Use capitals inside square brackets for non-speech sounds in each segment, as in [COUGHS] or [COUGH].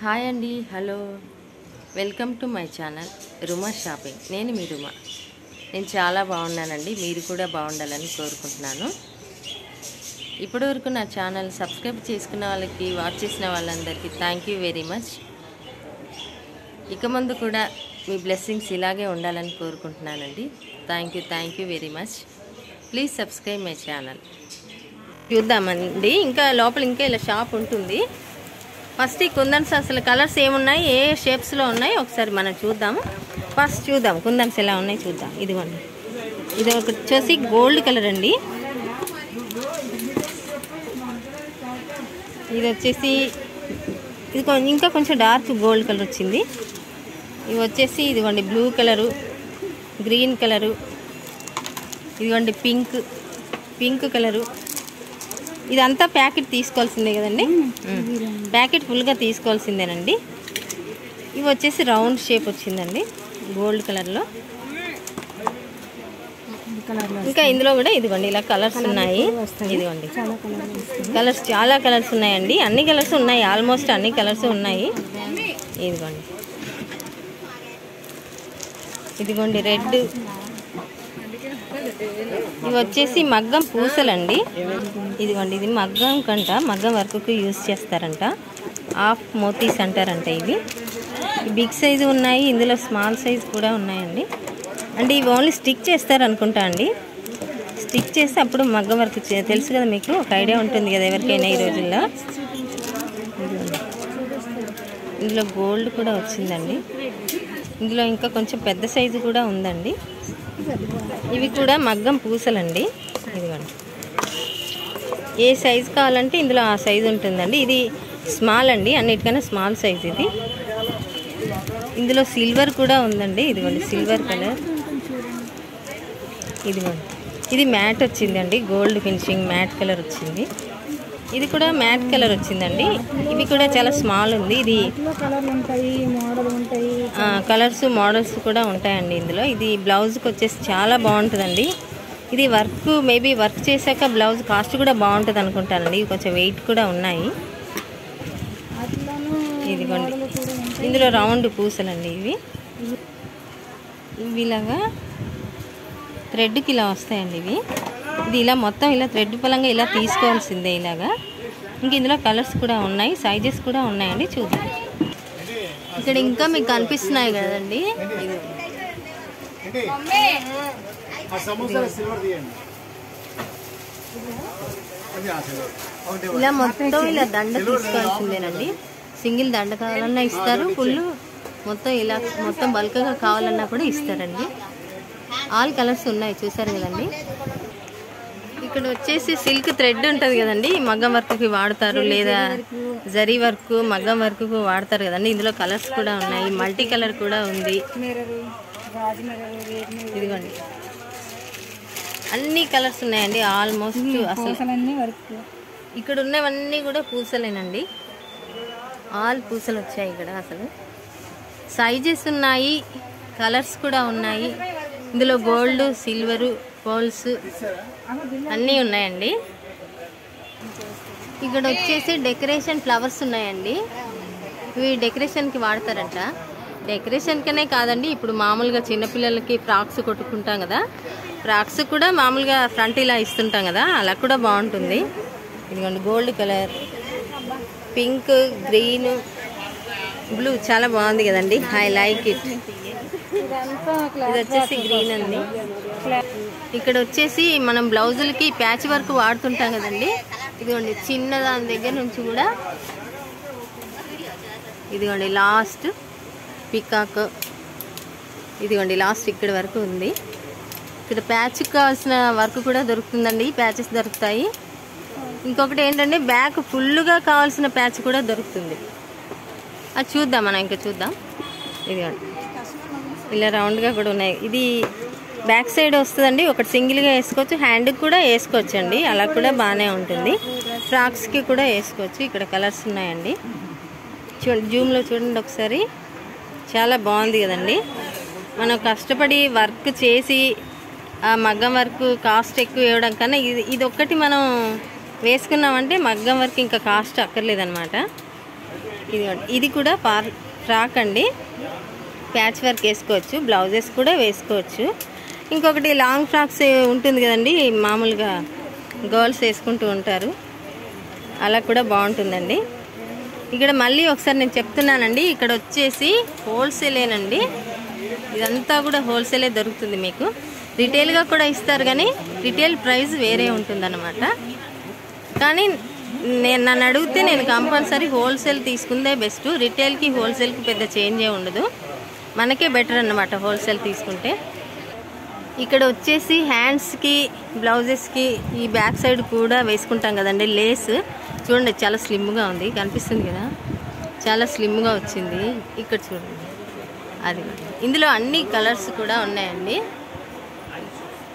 Hi అండి hello. Welcome to my channel Ruma shopping. నేను మీ రుమా. నేను చాలా బాగున్నానండి మీరు కూడా బాగుండాలని కోరుకుంటున్నాను. ఇప్పటివరకు నా ఛానల్ సబ్స్క్రైబ్ చేసుకున్న వాళ్ళకి వాచ్ చేసిన వాళ్ళందరికీ థ్యాంక్ యూ వెరీ మచ్ ఇక ముందు కూడా మీ బ్లెస్సింగ్స్ ఇలాగే ఉండాలని కోరుకుంటున్నానండి. Thank you thank you very much please subscribe my channel చూద్దామండి ఇంకా లోపల ఇంకా ఇలా షాప్ ఉంటుంది. ఫస్ట్ ఈ కుందన్స్ అసలు కలర్స్ ఏమున్నాయి? ఏ షేప్స్లో ఉన్నాయి? ఒకసారి మనం చూద్దాము. ఫస్ట్ చూద్దాం. కుందన్స్ ఎలా ఉన్నాయి చూద్దాం. ఇదిగోండి. ఇది ఒకటి వచ్చేసి గోల్డ్ కలర్ అండి. ఇది వచ్చేసి ఇది ఇంకా కొంచెం డార్క్ గోల్డ్ కలర్ వచ్చింది. ఇవి వచ్చేసి ఇదిగోండి బ్లూ కలరు గ్రీన్ కలరు ఇదిగోండి పింక్ పింక్ కలరు. ఇదంతా ప్యాకెట్ తీసుకోవాల్సిందే కదండి? ప్యాకెట్ ఫుల్గా తీసుకోవాల్సిందేనండి. ఇవి వచ్చేసి రౌండ్ షేప్ వచ్చిందండి గోల్డ్ కలర్లో. ఇంకా ఇందులో కూడా ఇదిగోండి ఇలా కలర్స్ ఉన్నాయి. ఇదిగోండి. కలర్స్ చాలా కలర్స్ ఉన్నాయండి అన్ని కలర్స్ ఉన్నాయి ఆల్మోస్ట్ అన్ని కలర్స్ ఉన్నాయి. ఇదిగోండి. ఇదిగోండి రెడ్. ఇవి వచ్చేసి మగ్గం పూసలండి. ఇదిగోండి ఇది మగ్గం కంట మగ్గం వర్క్కి యూస్ చేస్తారంట. హాఫ్ మోతీస్ అంటారంట ఇవి. బిగ్ సైజు ఉన్నాయి ఇందులో స్మాల్ సైజ్ కూడా ఉన్నాయండి. అంటే ఇవి ఓన్లీ స్టిక్ చేస్తారు అనుకుంటా అండి. స్టిక్ చేస్తే అప్పుడు మగ్గం వర్క్ చే- తెలుసు కదా మీకు ఒక ఐడియా ఉంటుంది కదా ఎవరికైనా ఈ రోజుల్లో. ఇందులో గోల్డ్ కూడా వచ్చిందండి. ఇందులో ఇంకా కొంచెం పెద్ద సైజు కూడా ఉందండి. ఇవి కూడా మగ్గం పూసలండి. ఇదిగోండి. ఏ సైజు కావాలంటే ఇందులో ఆ సైజు ఉంటుందండి. ఇది స్మాల్ అండి అన్నిటికన్నా స్మాల్ సైజ్ ఇది. ఇందులో సిల్వర్ కూడా ఉందండి. ఇదిగోండి సిల్వర్ కలర్. ఇదిగోండి. ఇది మ్యాట్ వచ్చిందండి గోల్డ్ ఫినిషింగ్ మ్యాట్ కలర్ వచ్చింది. ఇది కూడా మ్యాట్ కలర్ వచ్చిందండి. ఇవి కూడా చాలా స్మాల్ ఉంది. ఇది కలర్స్ మోడల్స్ కూడా ఉంటాయండి ఇందులో. ఇది బ్లౌజ్కి వచ్చేసి చాలా బాగుంటుందండి. ఇది వర్క్ మేబీ వర్క్ చేశాక బ్లౌజ్ కాస్ట్ కూడా బాగుంటుంది అనుకుంటానండి. కొంచెం వెయిట్ కూడా ఉన్నాయి. ఇదిగోండి. ఇందులో రౌండ్ పూసలండి ఇవి. ఇవి ఇలాగా థ్రెడ్కి ఇలా వస్తాయండి ఇవి. ఇది ఇలా మొత్తం ఇలా థ్రెడ్ పలంగా ఇలా తీసుకోవాల్సిందే ఇలాగా. ఇంక ఇందులో కలర్స్ కూడా ఉన్నాయి సైజెస్ కూడా ఉన్నాయండి చూద్దాం. ఇక్కడ ఇంకా మీకు కనిపిస్తున్నాయి కదండి. ఇలా మొత్తం ఇలా దండ తీసుకోవాల్సిందేనండి. సింగిల్ దండ కావాలన్నా ఇస్తారు ఫుల్ మొత్తం ఇలా మొత్తం బల్క్గా కావాలన్నా కూడా ఇస్తారండి. ఆల్ కలర్స్ ఉన్నాయి చూసారు కదండి. ఇక్కడ వచ్చేసి సిల్క్ థ్రెడ్ ఉంటుంది కదండి. మగ్గం వర్క్కి వాడతారు లేదా జరీ వర్క్ మగ్గం వర్క్కు వాడతారు కదండి. ఇందులో కలర్స్ కూడా ఉన్నాయి. మల్టీ కలర్ కూడా ఉంది. ఇదిగోండి. అన్ని కలర్స్ ఉన్నాయండి. ఆల్మోస్ట్ అసలు ఇక్కడ ఉన్నవన్నీ కూడా పూసలేనండి. ఆల్ పూసలు వచ్చాయి ఇక్కడ అసలు. సైజెస్ ఉన్నాయి. కలర్స్ కూడా ఉన్నాయి. ఇందులో గోల్డ్ సిల్వరు పోల్స్ అన్నీ ఉన్నాయండి. ఇక్కడ వచ్చేసి డెకరేషన్ ఫ్లవర్స్ ఉన్నాయండి. ఇవి డెకరేషన్కి వాడతారంట. డెకరేషన్కనే కాదండి ఇప్పుడు మామూలుగా చిన్నపిల్లలకి ఫ్రాక్స్ కొట్టుకుంటాం కదా. ఫ్రాక్స్ కూడా మామూలుగా ఫ్రంట్ ఇలా ఇస్తుంటాం కదా అలా కూడా బాగుంటుంది. ఇదిగోండి gold colour pink green blue చాలా బాగుంది కదండి. I like it. ఇది వచ్చేసి గ్రీన్ అండి. ఇక్కడ వచ్చేసి మనం బ్లౌజులకి ప్యాచ్ వర్క్ వాడుతుంటాం కదండి. ఇదిగోండి చిన్న దాని దగ్గర నుంచి కూడా ఇదిగోండి లాస్ట్ పికాక్ ఇదిగోండి లాస్ట్ ఇక్కడ వరకు ఉంది. ఇక్కడ ప్యాచ్ కావాల్సిన వర్క్ కూడా దొరుకుతుందండి. ప్యాచెస్ దొరుకుతాయి. ఇంకొకటి ఏంటంటే బ్యాక్ ఫుల్గా కావాల్సిన ప్యాచ్ కూడా దొరుకుతుంది. అది చూద్దాం మనం ఇంకా చూద్దాం. ఇదిగోండి. ఇలా రౌండ్గా కూడా ఉన్నాయి. ఇది బ్యాక్ సైడ్ వస్తుందండి. ఒకటి సింగిల్గా వేసుకోవచ్చు. హ్యాండ్కి కూడా వేసుకోవచ్చు అండి అలా కూడా బాగానే ఉంటుంది. ఫ్రాక్స్కి కూడా వేసుకోవచ్చు. ఇక్కడ కలర్స్ ఉన్నాయండి. చూడండి జూమ్లో చూడండి ఒకసారి. చాలా బాగుంది కదండి. మనం కష్టపడి వర్క్ చేసి ఆ మగ్గం వర్క్ కాస్ట్ ఎక్కువ ఇవ్వడం కన్నా ఇది ఇది ఒక్కటి మనం వేసుకున్నామంటే మగ్గం వర్క్ ఇంకా కాస్ట్ అక్కర్లేదనమాట ఇది ఇది కూడా పార్ ఫ్రాక్ అండి. ప్యాచ్ వర్క్ వేసుకోవచ్చు. బ్లౌజెస్ కూడా వేసుకోవచ్చు. ఇంకొకటి లాంగ్ ఫ్రాక్స్ ఉంటుంది కదండి మామూలుగా గర్ల్స్ వేసుకుంటూ ఉంటారు. అలా కూడా బాగుంటుందండి. ఇక్కడ మళ్ళీ ఒకసారి నేను చెప్తున్నానండి ఇక్కడ వచ్చేసి హోల్సేలేనండి ఇదంతా కూడా హోల్సేలే దొరుకుతుంది మీకు. రిటైల్గా కూడా ఇస్తారు కానీ రిటైల్ ప్రైస్ వేరే ఉంటుందన్నమాట. కానీ నేను నన్ను అడిగితే నేను కంపల్సరీ హోల్సేల్ తీసుకుందే బెస్ట్. రిటైల్కి హోల్సేల్కి పెద్ద చేంజే ఉండదు. మనకే బెటర్ అన్నమాట హోల్సేల్ తీసుకుంటే. ఇక్కడ వచ్చేసి హ్యాండ్స్కి బ్లౌజెస్కి ఈ బ్యాక్ సైడ్ కూడా వేసుకుంటాం కదండి లేస్ చూడండి చాలా స్లిమ్గా ఉంది కనిపిస్తుంది కదా? చాలా స్లిమ్గా వచ్చింది. ఇక్కడ చూడండి. అది. ఇందులో అన్ని కలర్స్ కూడా ఉన్నాయండి.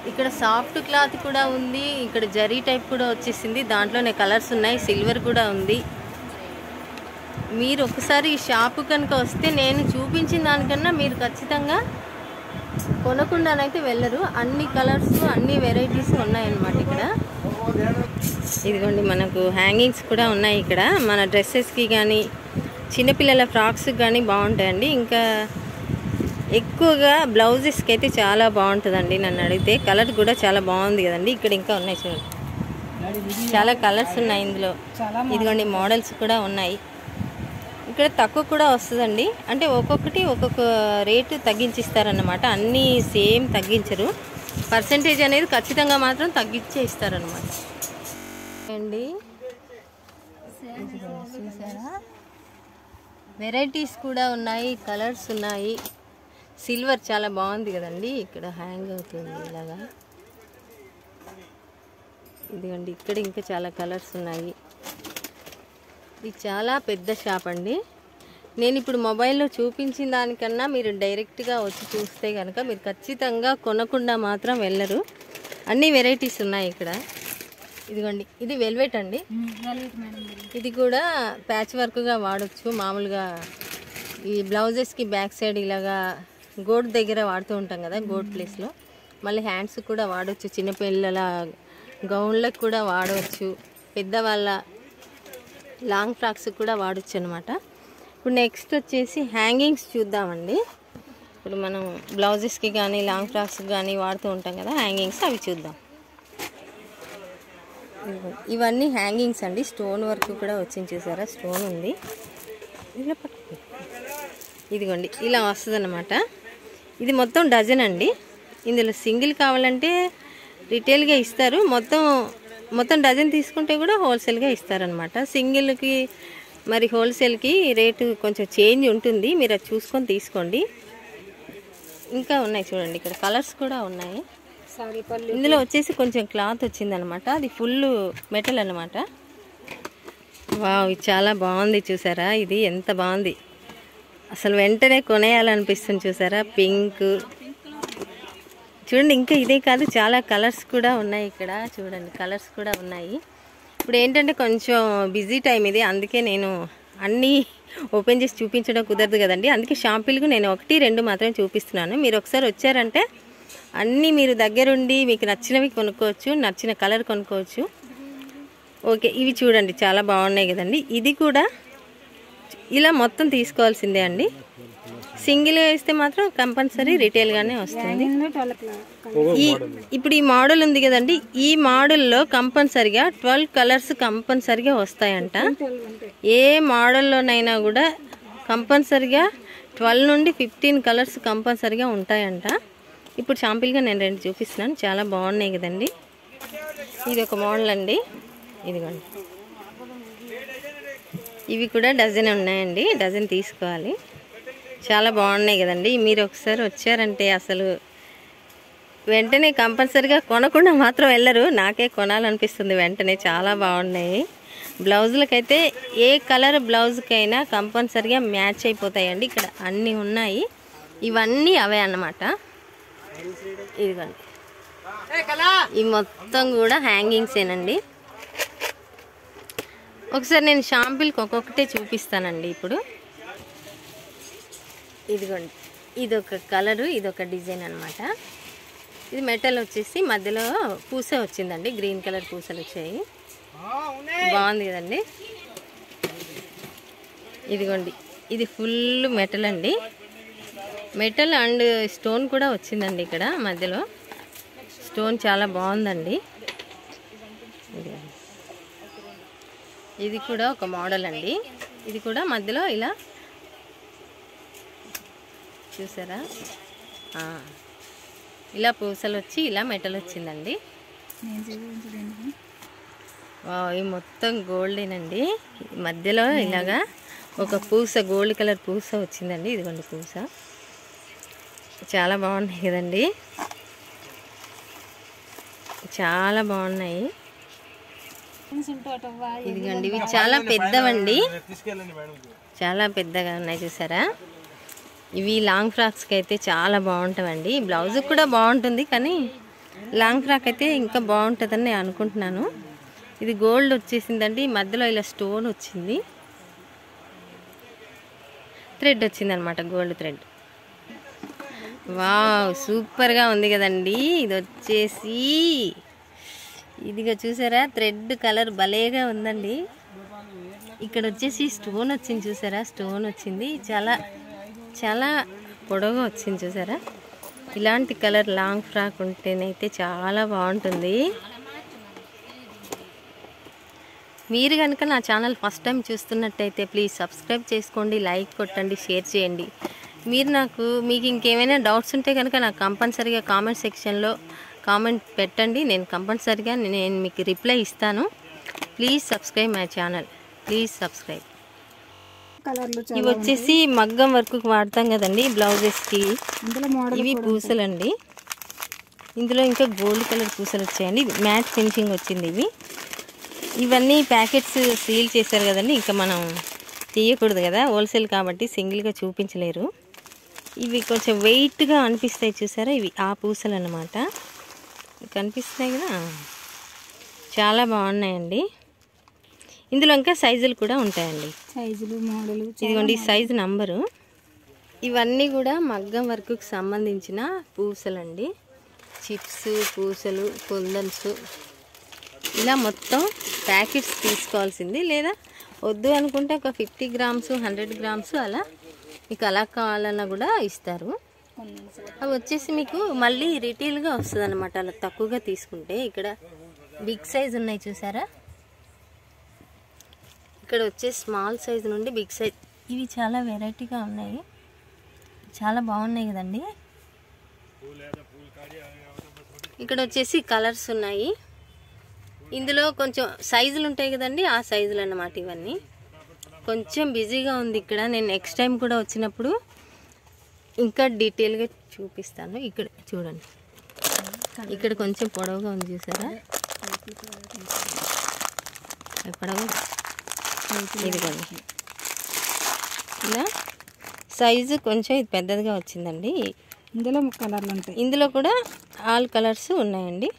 ఇక్కడ సాఫ్ట్ క్లాత్ కూడా ఉంది ఇక్కడ జరీ టైప్ కూడా వచ్చేసింది. దాంట్లోనే కలర్స్ ఉన్నాయి సిల్వర్ కూడా ఉంది. మీరు ఒకసారి ఈ షాపు కనుక వస్తే నేను చూపించిన దానికన్నా మీరు ఖచ్చితంగా కొనకుండానైతే వెళ్ళరు. అన్ని కలర్స్ అన్ని వెరైటీస్ ఉన్నాయన్నమాట ఇక్కడ. ఇదిగోండి మనకు హ్యాంగింగ్స్ కూడా ఉన్నాయి ఇక్కడ. మన డ్రెస్సెస్కి కానీ చిన్నపిల్లల ఫ్రాక్స్కి కానీ బాగుంటాయండి. ఇంకా ఎక్కువగా బ్లౌజెస్కి అయితే చాలా బాగుంటుందండి నన్ను అడిగితే. కలర్ కూడా చాలా బాగుంది కదండి. ఇక్కడ ఇంకా ఉన్నాయి చూడండి. చాలా కలర్స్ ఉన్నాయి ఇందులో. ఇదిగోండి మోడల్స్ కూడా ఉన్నాయి. ఇక్కడ తక్కువ కూడా వస్తుందండి. అంటే ఒక్కొక్కటి ఒక్కొక్క రేటు తగ్గించిస్తారన్నమాట. అన్నీ సేమ్ తగ్గించరు. పర్సంటేజ్ అనేది ఖచ్చితంగా మాత్రం తగ్గించే ఇస్తారనమాట అండి. చూసారా? వెరైటీస్ కూడా ఉన్నాయి కలర్స్ ఉన్నాయి. సిల్వర్ చాలా బాగుంది కదండి. ఇక్కడ హ్యాంగ్ అవుతుంది ఇలాగా. ఇదిగండి ఇక్కడ ఇంకా చాలా కలర్స్ ఉన్నాయి. ఇది చాలా పెద్ద షాప్ అండి. నేను ఇప్పుడు మొబైల్లో చూపించిన దానికన్నా మీరు డైరెక్ట్గా వచ్చి చూస్తే కనుక మీరు ఖచ్చితంగా కొనకుండా మాత్రం వెళ్ళరు. అన్ని వెరైటీస్ ఉన్నాయి ఇక్కడ. ఇదిగోండి ఇది వెల్వెట్ అండి. ఇది. కూడా ప్యాచ్ వర్క్గా వాడచ్చు. మామూలుగా ఈ బ్లౌజెస్కి బ్యాక్ సైడ్ ఇలాగా గోడ్ దగ్గర వాడుతూ ఉంటాం కదా గోడ్ ప్లేస్లో. మళ్ళీ హ్యాండ్స్ కూడా వాడవచ్చు చిన్నపిల్లల గౌన్లకు కూడా వాడవచ్చు పెద్దవాళ్ళ లాంగ్ ఫ్రాక్స్ కూడా వాడచ్చు అనమాట ఇప్పుడు నెక్స్ట్ వచ్చేసి హ్యాంగింగ్స్ చూద్దామండి. ఇప్పుడు మనం బ్లౌజెస్కి కానీ లాంగ్ ఫ్రాక్స్కి కానీ వాడుతూ ఉంటాం కదా హ్యాంగింగ్స్ అవి చూద్దాం. ఇవన్నీ హ్యాంగింగ్స్ అండి. స్టోన్ వర్క్ కూడా వచ్చింది చూసారా? స్టోన్ ఉంది. ఇలా పట్టుకో. ఇదిగోండి ఇలా వస్తుందన్నమాట. ఇది మొత్తం డజన్ అండి. ఇందులో సింగిల్ కావాలంటే రిటైల్గా ఇస్తారు. మొత్తం మొత్తం డజన్ తీసుకుంటే కూడా హోల్సేల్గా ఇస్తారనమాట సింగిల్కి మరి హోల్సేల్కి రేటు కొంచెం చేంజ్ ఉంటుంది. మీరు అది చూసుకొని తీసుకోండి. ఇంకా ఉన్నాయి చూడండి ఇక్కడ కలర్స్ కూడా ఉన్నాయి. ఇందులో వచ్చేసి కొంచెం క్లాత్ వచ్చిందనమాట అది ఫుల్ మెటల్ అనమాట వావ్ ఇది చాలా బాగుంది చూసారా? ఇది ఎంత బాగుంది. అసలు వెంటనే కొనేయాలనిపిస్తుంది చూసారా? పింక్ చూడండి ఇంకా ఇదే కాదు చాలా కలర్స్ కూడా ఉన్నాయి ఇక్కడ. చూడండి కలర్స్ కూడా ఉన్నాయి. ఇప్పుడు ఏంటంటే కొంచెం బిజీ టైం ఇది అందుకే నేను అన్నీ ఓపెన్ చేసి చూపించడం కుదరదు కదండి. అందుకే షాంపిల్కు నేను ఒకటి రెండు మాత్రమే చూపిస్తున్నాను. మీరు ఒకసారి వచ్చారంటే అన్నీ మీరు దగ్గరుండి మీకు నచ్చినవి కొనుక్కోవచ్చు నచ్చిన కలర్ కొనుక్కోవచ్చు. ఓకే ఇవి చూడండి చాలా బాగున్నాయి కదండి. ఇది కూడా ఇలా మొత్తం తీసుకోవాల్సిందే అండి. సింగిల్ వేస్తే మాత్రం కంపల్సరీ రిటైల్గానే వస్తుంది. ఈ ఇప్పుడు ఈ మోడల్ ఉంది కదండి ఈ మోడల్లో కంపల్సరిగా ట్వెల్వ్ కలర్స్ కంపల్సరిగా వస్తాయంట. ఏ మోడల్లోనైనా కూడా కంపల్సరిగా ట్వెల్వ్ నుండి ఫిఫ్టీన్ కలర్స్ కంపల్సరిగా ఉంటాయంట. ఇప్పుడు షాంపిల్గా నేను రెండు చూపిస్తున్నాను చాలా బాగున్నాయి కదండి. ఇది ఒక మోడల్ అండి. ఇదిగోండి. ఇవి కూడా డజన్ ఉన్నాయండి డజన్ తీసుకోవాలి. చాలా బాగున్నాయి కదండి. మీరు ఒకసారి వచ్చారంటే అసలు వెంటనే కంపల్సరిగా కొనకుండా మాత్రం వెళ్ళరు. నాకే కొనాలనిపిస్తుంది వెంటనే. చాలా బాగున్నాయి. బ్లౌజులకైతే ఏ కలర్ బ్లౌజ్కైనా కంపల్సరిగా మ్యాచ్ అయిపోతాయండి. ఇక్కడ అన్నీ ఉన్నాయి. ఇవన్నీ అవే అన్నమాట. ఇదిగోండి. ఈ మొత్తం కూడా హ్యాంగింగ్సేనండి. ఒకసారి నేను షాంపిల్కి ఒక్కొక్కటే చూపిస్తానండి ఇప్పుడు. ఇదిగోండి. ఇది ఒక కలరు ఇది ఒక డిజైన్ అనమాట ఇది మెటల్ వచ్చేసి మధ్యలో పూస వచ్చిందండి. గ్రీన్ కలర్ పూసలు వచ్చాయి. బాగుంది కదండి. ఇదిగోండి. ఇది ఫుల్ మెటల్ అండి. మెటల్ అండ్ స్టోన్ కూడా వచ్చిందండి ఇక్కడ మధ్యలో. స్టోన్ చాలా బాగుందండి. ఇది కూడా ఒక మోడల్ అండి. ఇది కూడా మధ్యలో ఇలా చూసారా? ఆ. ఇలా పూసలు వచ్చి ఇలా మెటల్ వచ్చిందండి ఇది మొత్తం గోల్డేనండి. మధ్యలో ఇలాగా ఒక పూస గోల్డ్ కలర్ పూస వచ్చిందండి. ఇదిగోండి పూస. చాలా బాగున్నాయి కదండి. చాలా బాగున్నాయి. ఇదిగోండి ఇవి చాలా పెద్దవండి. చాలా పెద్దగా ఉన్నాయి చూసారా? ఇవి లాంగ్ ఫ్రాక్స్కి అయితే చాలా బాగుంటుందండి బ్లౌజ్ కూడా బాగుంటుంది కానీ లాంగ్ ఫ్రాక్ అయితే ఇంకా బాగుంటుందని నేను అనుకుంటున్నాను. ఇది గోల్డ్ వచ్చేసిందండి. మధ్యలో ఇలా స్టోన్ వచ్చింది. థ్రెడ్ వచ్చిందనమాట గోల్డ్ థ్రెడ్. వావ్ సూపర్గా ఉంది కదండి. ఇది వచ్చేసి ఇదిగో చూసారా? థ్రెడ్ కలర్ భలేగా ఉందండి. ఇక్కడ వచ్చేసి స్టోన్ వచ్చింది చూసారా? స్టోన్ వచ్చింది. చాలా చాలా పొడవుగా వచ్చింది చూసారా? ఇలాంటి కలర్ లాంగ్ ఫ్రాక్ ఉంటేనైతే చాలా బాగుంటుంది. మీరు కనుక నా ఛానల్ ఫస్ట్ టైం చూస్తున్నట్టయితే ప్లీజ్ సబ్స్క్రైబ్ చేసుకోండి లైక్ కొట్టండి షేర్ చేయండి. మీరు నాకు మీకు ఇంకేమైనా డౌట్స్ ఉంటే కనుక నాకు కంపల్సరీగా కామెంట్ సెక్షన్లో కామెంట్ పెట్టండి. నేను కంపల్సరీగా నేను మీకు రిప్లై ఇస్తాను. Please subscribe my channel. Please subscribe. కలర్లు ఇవి వచ్చేసి మగ్గం వర్క్ వాడతాం కదండి బ్లౌజెస్కి. ఇవి పూసలండి. ఇందులో ఇంకా గోల్డ్ కలర్ పూసలు వచ్చాయండి. మ్యాట్ ఫినిషింగ్ వచ్చింది ఇవి. ఇవన్నీ ప్యాకెట్స్ సీల్ చేశారు కదండి ఇంకా మనం తీయకూడదు కదా హోల్సేల్ కాబట్టి సింగిల్గా చూపించలేరు. ఇవి కొంచెం వెయిట్గా అనిపిస్తాయి చూసారా ఇవి ఆ పూసలు అన్నమాట కనిపిస్తున్నాయి కదా? చాలా బాగున్నాయండి. ఇందులో ఇంకా సైజులు కూడా ఉంటాయండి. సైజులు మోడలు ఇదిగోండి సైజు నంబరు. ఇవన్నీ కూడా మగ్గం వర్క్కి సంబంధించిన పూసలండి. చిప్స్ పూసలు కుందన్స్ ఇలా మొత్తం ప్యాకెట్స్ తీసుకోవాల్సింది. లేదా వద్దు అనుకుంటే ఒక ఫిఫ్టీ గ్రామ్స్ హండ్రెడ్ గ్రామ్స్ అలా మీకు అలా కావాలన్నా కూడా ఇస్తారు. అవి వచ్చేసి మీకు మళ్ళీ రిటైల్గా వస్తుంది అనమాట అలా తక్కువగా తీసుకుంటే. ఇక్కడ బిగ్ సైజ్ ఉన్నాయి చూసారా? ఇక్కడ వచ్చే స్మాల్ సైజ్ నుండి బిగ్ సైజ్. ఇవి చాలా వెరైటీగా ఉన్నాయి. చాలా బాగున్నాయి కదండి. ఇక్కడ వచ్చేసి కలర్స్ ఉన్నాయి. ఇందులో కొంచెం సైజులు ఉంటాయి కదండి ఆ సైజులు అన్నమాట ఇవన్నీ. కొంచెం బిజీగా ఉంది ఇక్కడ. నేను నెక్స్ట్ టైం కూడా వచ్చినప్పుడు ఇంకా డీటెయిల్గా చూపిస్తాను. ఇక్కడ చూడండి. ఇక్కడ కొంచెం పొడవుగా ఉంది చూసారా? పొడవు ఇదిగోండి. ఇలా సైజు కొంచెం ఇది పెద్దదిగా వచ్చిందండి. ఇందులో కలర్లు ఉంటాయి. ఇందులో కూడా ఆల్ కలర్స్ ఉన్నాయండి.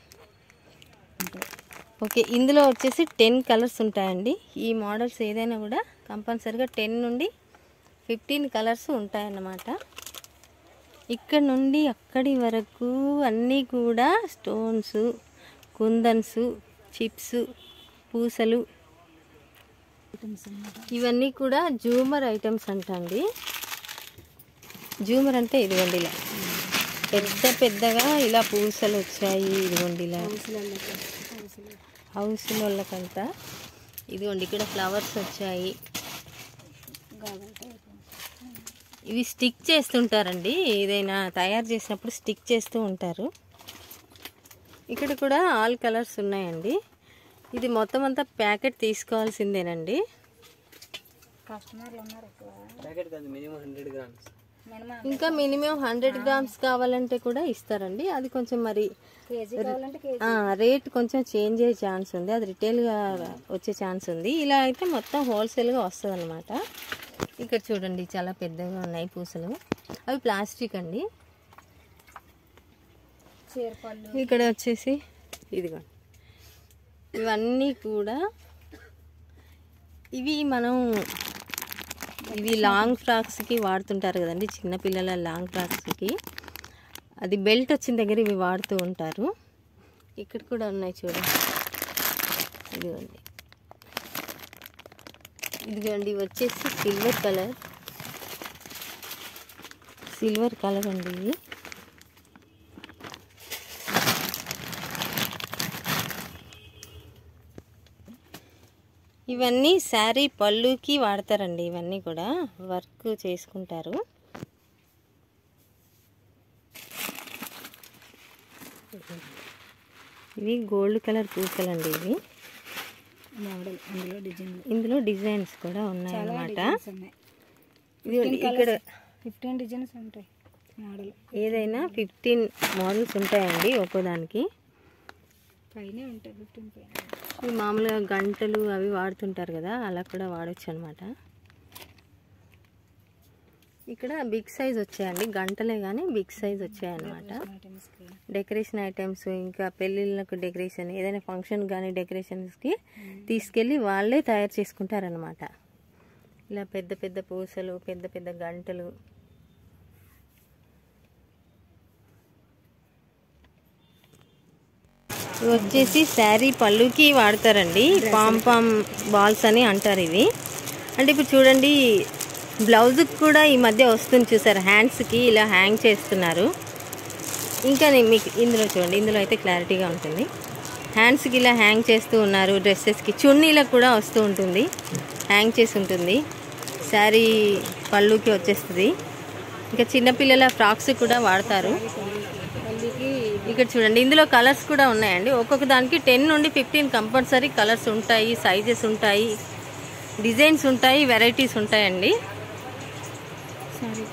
ఓకే ఇందులో వచ్చేసి టెన్ కలర్స్ ఉంటాయండి. ఈ మోడల్స్ ఏదైనా కూడా కంపల్సరిగా టెన్ నుండి ఫిఫ్టీన్ కలర్స్ ఉంటాయన్నమాట. ఇక్కడ నుండి అక్కడి వరకు అన్నీ కూడా స్టోన్స్ కుందన్స్ చిప్స్ పూసలు ఇవన్నీ కూడా జూమర్ ఐటమ్స్ అంటండి. జూమర్ అంటే ఇదిగోండి ఇలా. పెద్ద పెద్దగా ఇలా పూసలు వచ్చాయి ఇదిగోండి ఇలా. హౌస్ వాళ్ళకంతా ఇదిగోండి ఇక్కడ ఫ్లవర్స్ వచ్చాయి. ఇవి స్టిక్ చేస్తుంటారండి. ఏదైనా తయారు చేసినప్పుడు స్టిక్ చేస్తూ ఉంటారు. ఇక్కడ కూడా ఆల్ కలర్స్ ఉన్నాయండి. ఇది మొత్తం అంతా ప్యాకెట్ తీసుకోవాల్సిందేనండి. కస్టమర్లు ఉన్నారు ఎక్కువ ప్యాకెట్ కాదు మినిమం హండ్రెడ్ గ్రామ్స్. మినిమం ఇంకా మినిమం హండ్రెడ్ గ్రామ్స్ కావాలంటే కూడా ఇస్తారండి. అది కొంచెం మరి కేజీ కావాలంటే కేజీ. ఆ, రేట్ కొంచెం చేంజ్ అయ్యే ఛాన్స్ ఉంది. అది రిటైల్గా వచ్చే ఛాన్స్ ఉంది. ఇలా అయితే మొత్తం హోల్సేల్గా వస్తుంది అనమాట ఇక్కడ చూడండి చాలా పెద్దగా ఉన్నాయి పూసలు. అవి ప్లాస్టిక్ అండి. ఇక్కడ వచ్చేసి ఇదిగో ఇవన్నీ కూడా ఇవి మనం ఇవి లాంగ్ ఫ్రాక్స్కి వాడుతుంటారు కదండి చిన్నపిల్లల లాంగ్ ఫ్రాక్స్కి. అది బెల్ట్ వచ్చిన దగ్గర ఇవి వాడుతూ ఉంటారు. ఇక్కడ కూడా ఉన్నాయి చూడండి ఇదిగోండి. ఇదిగోండి ఇవి వచ్చేసి సిల్వర్ కలర్. సిల్వర్ కలర్ అండి ఇది ఇవన్నీ శారీ పళ్ళుకి వాడతారండి ఇవన్నీ కూడా వర్క్ చేసుకుంటారు. ఇవి గోల్డ్ కలర్ పూసలండి ఇవి. మోడల్ అందులో డిజైన్. ఇందులో డిజైన్స్ కూడా ఉన్నాయన్నమాట. ఉన్నాయి. ఇది ఇక్కడ ఫిఫ్టీన్ డిజైన్స్ ఉంటాయి మోడల్. ఏదైనా ఫిఫ్టీన్ మోడల్స్ ఉంటాయండి ఒక్కో దానికి పైనే ఉంటాయి ఫిఫ్టీన్ పైన ఇవి మామూలుగా గంటలు అవి వాడుతుంటారు కదా అలా కూడా వాడచ్చు అనమాట ఇక్కడ బిగ్ సైజ్ వచ్చాయండి గంటలే కానీ బిగ్ సైజ్ వచ్చాయన్నమాట. డెకరేషన్ ఐటమ్స్ ఇంకా పెళ్ళిళ్ళకు డెకరేషన్ ఏదైనా ఫంక్షన్ కానీ డెకరేషన్స్కి తీసుకెళ్ళి వాళ్ళే తయారు చేసుకుంటారనమాట ఇలా పెద్ద పెద్ద పూసలు పెద్ద పెద్ద గంటలు వచ్చేసి శారీ పళ్ళుకి వాడతారండి. పామ్ పామ్ బాల్స్ అని అంటారు ఇవి. అంటే ఇప్పుడు చూడండి బ్లౌజ్కి కూడా ఈ మధ్య వస్తుంది చూసారు? హ్యాండ్స్కి ఇలా హ్యాంగ్ చేస్తున్నారు. ఇంకా నేను మీకు ఇందులో చూడండి ఇందులో అయితే క్లారిటీగా ఉంటుంది. హ్యాండ్స్కి ఇలా హ్యాంగ్ చేస్తూ ఉన్నారు డ్రెస్సెస్కి. చున్నీలకు కూడా వస్తూ ఉంటుంది. హ్యాంగ్ చేసి ఉంటుంది. శారీ పళ్ళుకి వచ్చేస్తుంది. ఇంకా చిన్నపిల్లల ఫ్రాక్స్ కూడా వాడతారు. ఇక్కడ చూడండి ఇందులో కలర్స్ కూడా ఉన్నాయండి. ఒక్కొక్క దానికి టెన్ నుండి ఫిఫ్టీన్ కంపల్సరీ కలర్స్ ఉంటాయి సైజెస్ ఉంటాయి డిజైన్స్ ఉంటాయి వెరైటీస్ ఉంటాయండి. సారీ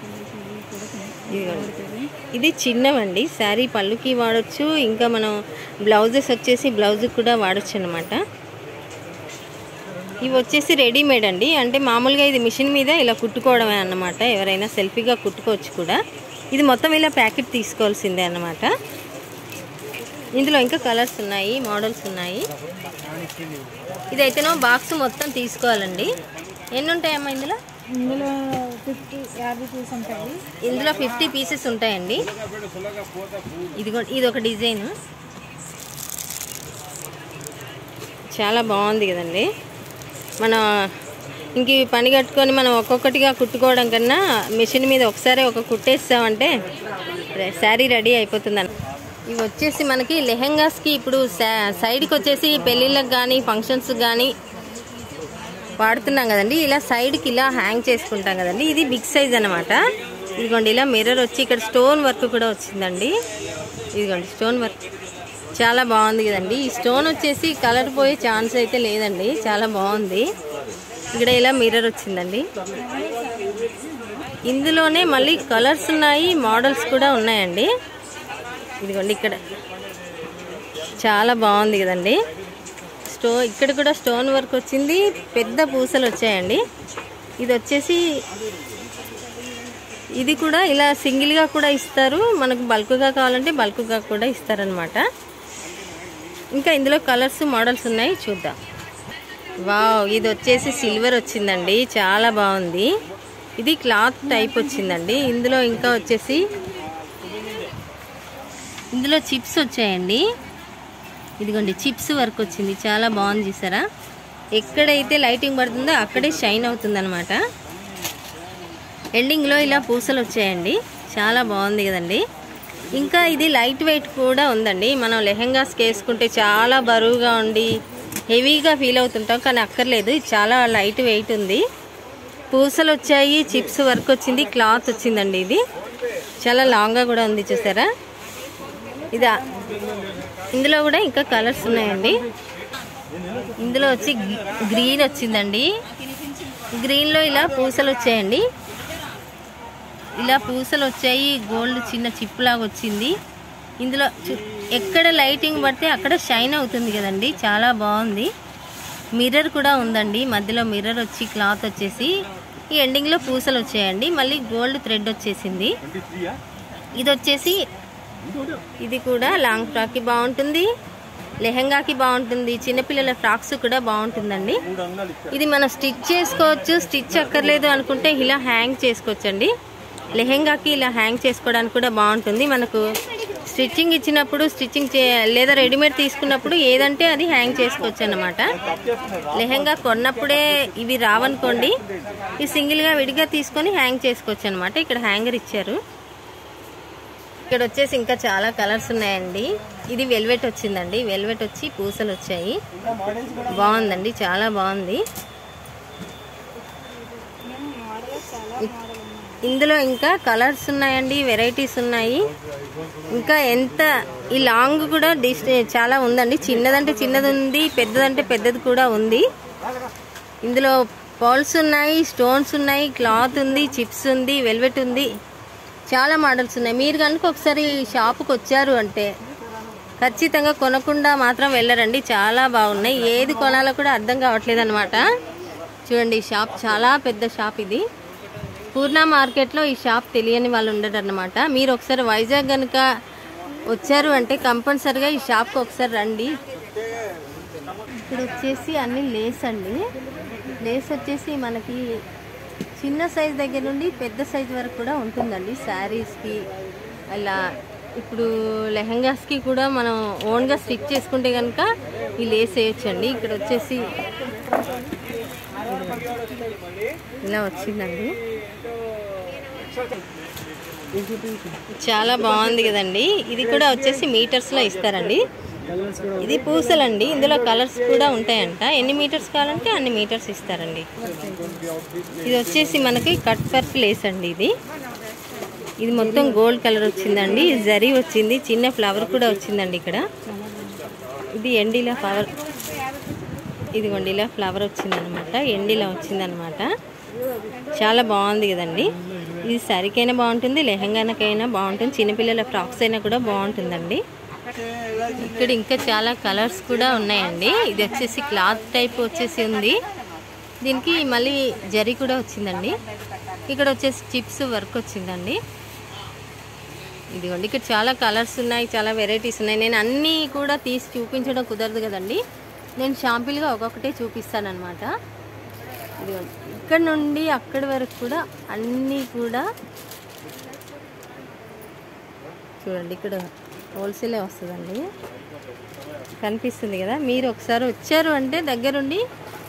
ఇది చిన్నవండి. శారీ పళ్ళుకి వాడచ్చు ఇంకా మనం బ్లౌజెస్ వచ్చేసి బ్లౌజ్ కూడా వాడచ్చు అనమాట ఇవి వచ్చేసి రెడీమేడ్ అండి. అంటే మామూలుగా ఇది మిషన్ మీద ఇలా కుట్టుకోవడమే అన్నమాట. ఎవరైనా సెల్ఫీగా కుట్టుకోవచ్చు కూడా. ఇది మొత్తం ఇలా ప్యాకెట్ తీసుకోవాల్సిందే అన్నమాట. ఇందులో ఇంకా కలర్స్ ఉన్నాయి మోడల్స్ ఉన్నాయి. ఇదైతేనో బాక్స్ మొత్తం తీసుకోవాలండి. ఎన్ని ఉంటాయమ్మా ఇందులో? ఇందులో ఫిఫ్టీ యాభై పీస్ ఉంటాయి. ఇందులో ఫిఫ్టీ పీసెస్ ఉంటాయండి. ఇదిగో ఇది ఒక డిజైన్. చాలా బాగుంది కదండి. మన ఇంక పని కట్టుకొని మనం ఒక్కొక్కటిగా కుట్టుకోవడం కన్నా మిషన్ మీద ఒకసారి ఒక కుట్టేస్తామంటే శారీ రెడీ అయిపోతుందని ఇవి వచ్చేసి మనకి లెహెంగాస్కి ఇప్పుడు సైడ్కి వచ్చేసి పెళ్ళిళ్ళకి కానీ ఫంక్షన్స్ కానీ వాడుతున్నాం కదండి. ఇలా సైడ్కి ఇలా హ్యాంగ్ చేసుకుంటాం కదండి. ఇది బిగ్ సైజ్ అనమాట ఇదిగోండి ఇలా మిర్రర్ వచ్చి ఇక్కడ స్టోన్ వర్క్ కూడా వచ్చిందండి. ఇదిగోండి స్టోన్ వర్క్ చాలా బాగుంది కదండి. ఈ స్టోన్ వచ్చేసి కలర్ పోయే ఛాన్స్ అయితే లేదండి. చాలా బాగుంది. ఇక్కడ ఇలా మిర్రర్ వచ్చిందండి. ఇందులోనే మళ్ళీ కలర్స్ ఉన్నాయి మోడల్స్ కూడా ఉన్నాయండి. ఇదిగోండి ఇక్కడ. చాలా బాగుంది కదండి. స్టో ఇక్కడ కూడా స్టోన్ వర్క్ వచ్చింది. పెద్ద పూసలు వచ్చాయండి. ఇది వచ్చేసి ఇది కూడా ఇలా సింగిల్గా కూడా ఇస్తారు. మనకు బల్క్గా కావాలంటే బల్క్గా కూడా ఇస్తారనమాట. ఇంకా ఇందులో కలర్స్ మోడల్స్ ఉన్నాయి. చూద్దాం. వావ్ ఇది వచ్చేసి సిల్వర్ వచ్చిందండి. చాలా బాగుంది. ఇది క్లాత్ టైప్ వచ్చిందండి. ఇందులో ఇంకా వచ్చేసి ఇందులో చిప్స్ వచ్చాయండి. ఇదిగోండి చిప్స్ వర్క్ వచ్చింది. చాలా బాగుంది చూసారా? ఎక్కడైతే లైటింగ్ పడుతుందో అక్కడే షైన్ అవుతుంది అనమాట ఎండింగ్లో ఇలా పూసలు వచ్చాయండి. చాలా బాగుంది కదండి. ఇంకా ఇది లైట్ వెయిట్ కూడా ఉందండి. మనం లెహెంగాస్కి వేసుకుంటే చాలా బరువుగా ఉండి హెవీగా ఫీల్ అవుతుంటాం. కానీ అక్కర్లేదు. ఇది చాలా లైట్ వెయిట్ ఉంది. పూసలు వచ్చాయి చిప్స్ వర్క్ వచ్చింది క్లాత్ వచ్చిందండి ఇది. చాలా లాంగ్గా కూడా ఉంది చూసారా? ఇదా. ఇందులో కూడా ఇంకా కలర్స్ ఉన్నాయండి. ఇందులో వచ్చి గ్రీన్ వచ్చిందండి. గ్రీన్లో ఇలా పూసలు వచ్చాయండి. ఇలా పూసలు వచ్చాయి గోల్డ్ చిన్న చిప్ లాగా వచ్చింది. ఇందులో ఎక్కడ లైటింగ్ పడితే అక్కడ షైన్ అవుతుంది కదండి చాలా బాగుంది. మిర్రర్ కూడా ఉందండి మధ్యలో మిర్రర్ వచ్చి క్లాత్ వచ్చేసి ఈ ఎండింగ్లో పూసలు వచ్చాయండి. మళ్ళీ గోల్డ్ థ్రెడ్ వచ్చేసింది. ఇది వచ్చేసి ఇది కూడా లాంగ్ ఫ్రాక్కి బాగుంటుంది. లెహెంగాకి బాగుంటుంది. చిన్నపిల్లల ఫ్రాక్స్ కూడా బాగుంటుందండి. ఇది మనం స్టిచ్ చేసుకోవచ్చు. స్టిచ్ అక్కర్లేదు అనుకుంటే ఇలా హ్యాంగ్ చేసుకోవచ్చండి. లెహెంగాకి ఇలా హ్యాంగ్ చేసుకోవడానికి కూడా బాగుంటుంది. మనకు స్టిచ్చింగ్ ఇచ్చినప్పుడు స్టిచ్చింగ్ చే లేదా రెడీమేడ్ తీసుకున్నప్పుడు ఏదంటే అది హ్యాంగ్ చేసుకోవచ్చు అనమాట లెహంగా కొన్నప్పుడే ఇవి రావనుకోండి ఇవి సింగిల్గా విడిగా తీసుకొని హ్యాంగ్ చేసుకోవచ్చు అనమాట ఇక్కడ హ్యాంగర్ ఇచ్చారు. ఇక్కడ వచ్చేసి ఇంకా చాలా కలర్స్ ఉన్నాయండి. ఇది వెల్వెట్ వచ్చిందండి. వెల్వెట్ వచ్చి పూసలు వచ్చాయి. బాగుందండి. చాలా బాగుంది. ఇందులో ఇంకా కలర్స్ ఉన్నాయండి. వెరైటీస్ ఉన్నాయి. ఇంకా ఎంత ఈ లాంగ్ కూడా డిస్ చాలా ఉందండి. చిన్నదంటే చిన్నది ఉంది పెద్దదంటే పెద్దది కూడా ఉంది. ఇందులో పాల్స్ ఉన్నాయి స్టోన్స్ ఉన్నాయి క్లాత్ ఉంది చిప్స్ ఉంది వెల్వెట్ ఉంది. చాలా మోడల్స్ ఉన్నాయి. మీరు కనుక ఒకసారి షాపుకి వచ్చారు అంటే ఖచ్చితంగా కొనకుండా మాత్రం వెళ్ళరండి. చాలా బాగున్నాయి. ఏది కొనాలో కూడా అర్థం కావట్లేదు అనమాట చూడండి ఈ షాప్ చాలా పెద్ద షాప్ ఇది. పూర్ణ మార్కెట్లో ఈ షాప్ తెలియని వాళ్ళు ఉండరు అనమాట మీరు ఒకసారి వైజాగ్ కనుక వచ్చారు అంటే కంపల్సరిగా ఈ షాప్కి ఒకసారి రండి. ఇప్పుడు వచ్చేసి అన్నీ లేస్ అండి. లేస్ వచ్చేసి మనకి చిన్న సైజ్ దగ్గర నుండి పెద్ద సైజ్ వరకు కూడా ఉంటుందండి. శారీస్కి అలా ఇప్పుడు లెహంగాస్కి కూడా మనం ఓన్గా స్టిచ్ చేసుకుంటే కనుక ఈ లేస్ వేయచ్చండి. ఇక్కడ వచ్చేసి ఇలా వచ్చిందండి. చాలా బాగుంది కదండి. ఇది కూడా వచ్చేసి మీటర్స్లో ఇస్తారండి. ఇది పూసలండి. ఇందులో కలర్స్ కూడా ఉంటాయంట. ఎన్ని మీటర్స్ కావాలంటే అన్ని మీటర్స్ ఇస్తారండి. ఇది వచ్చేసి మనకి కట్ వర్క్ లేస్ అండి ఇది. ఇది మొత్తం గోల్డ్ కలర్ వచ్చిందండి. జరీ వచ్చింది. చిన్న ఫ్లవర్ కూడా వచ్చిందండి ఇక్కడ. ఇది ఎండిలా ఫ్లవర్. ఇదిగోండి ఇలా ఫ్లవర్ వచ్చిందనమాట. ఎండిలా వచ్చిందనమాట. చాలా బాగుంది కదండి. ఇది సరికైనా బాగుంటుంది లెహంగానకైనా బాగుంటుంది చిన్నపిల్లల ఫ్రాక్స్ అయినా కూడా బాగుంటుందండి. ఇక్కడ ఇంకా చాలా కలర్స్ కూడా ఉన్నాయండి. ఇది వచ్చేసి క్లాత్ టైప్ వచ్చేసి ఉంది. దీనికి మళ్ళీ జరీ కూడా వచ్చిందండి. ఇక్కడ వచ్చేసి చిప్స్ వర్క్ వచ్చిందండి. ఇదిగోండి ఇక్కడ చాలా కలర్స్ ఉన్నాయి చాలా వెరైటీస్ ఉన్నాయి. నేను అన్నీ కూడా తీసి చూపించడం కుదరదు కదండి. నేను షాంపిల్గా ఒక్కొక్కటే చూపిస్తానమాట ఇదిగోండి ఇక్కడ నుండి అక్కడి వరకు కూడా అన్నీ కూడా చూడండి ఇక్కడ హోల్సేలే వస్తుందండి. కనిపిస్తుంది కదా మీరు ఒకసారి వచ్చారు అంటే దగ్గరుండి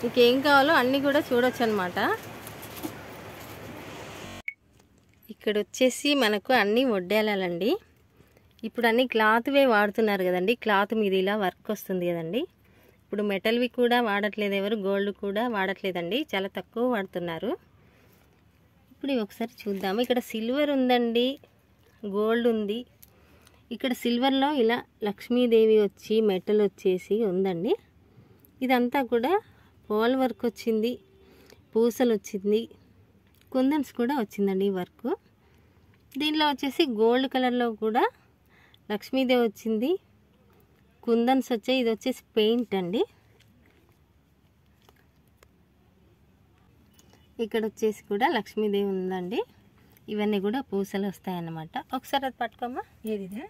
మీకు ఏం కావాలో అన్నీ కూడా చూడొచ్చు అనమాట ఇక్కడ వచ్చేసి మనకు అన్నీ వడ్డేలాలండి. ఇప్పుడు అన్ని క్లాత్వే వాడుతున్నారు కదండి క్లాత్ మీద ఇలా వర్క్ వస్తుంది కదండి. ఇప్పుడు మెటల్వి కూడా వాడట్లేదు ఎవరు గోల్డ్ కూడా వాడట్లేదండి చాలా తక్కువ వాడుతున్నారు. ఇప్పుడు ఒకసారి చూద్దాము. ఇక్కడ సిల్వర్ ఉందండి గోల్డ్ ఉంది. ఇక్కడ సిల్వర్లో ఇలా లక్ష్మీదేవి వచ్చి మెటల్ వచ్చేసి ఉందండి. ఇదంతా కూడా పోల్ వర్క్ వచ్చింది పూసలు వచ్చింది కుందన్స్ కూడా వచ్చిందండి ఈ వర్క్. దీనిలో వచ్చేసి గోల్డ్ కలర్లో కూడా లక్ష్మీదేవి వచ్చింది కుందన్స్ వచ్చాయి. ఇది వచ్చేసి పెయింట్ అండి. ఇక్కడ వచ్చేసి కూడా లక్ష్మీదేవి ఉందండి. ఇవన్నీ కూడా పూసలు వస్తాయన్నమాట. ఒకసారి అది పట్టుకోమా ఏది ఇదే?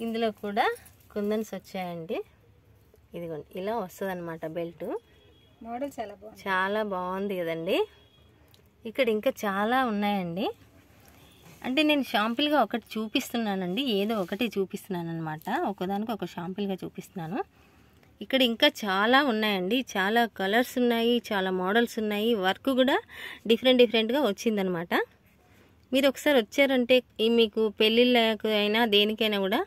ఇందులో కూడా కుందన్స్ వచ్చాయండి. ఇదిగోండి ఇలా వస్తుంది అనమాట బెల్ట్. మోడల్ చాలా బాగుంది. చాలా బాగుంది కదండి. ఇక్కడ ఇంకా చాలా ఉన్నాయండి. అంటే నేను షాంపిల్గా ఒకటి చూపిస్తున్నానండి. ఏదో ఒకటి చూపిస్తున్నాను అనమాట ఒకదానికి ఒక షాంపిల్గా చూపిస్తున్నాను. ఇక్కడ ఇంకా చాలా ఉన్నాయండి. చాలా కలర్స్ ఉన్నాయి చాలా మోడల్స్ ఉన్నాయి. వర్క్ కూడా డిఫరెంట్ డిఫరెంట్గా వచ్చిందనమాట. మీరు ఒకసారి వచ్చారంటే ఈ మీకు పెళ్ళిళ్ళకు అయినా దేనికైనా కూడా